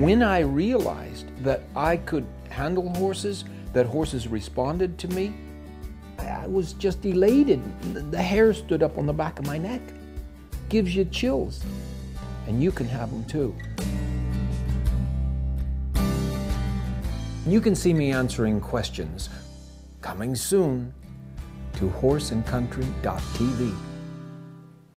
when I realized that I could handle horses, that horses responded to me, I was just elated. The hair stood up on the back of my neck. Gives you chills. And you can have them too. You can see me answering questions coming soon to horseandcountry.tv.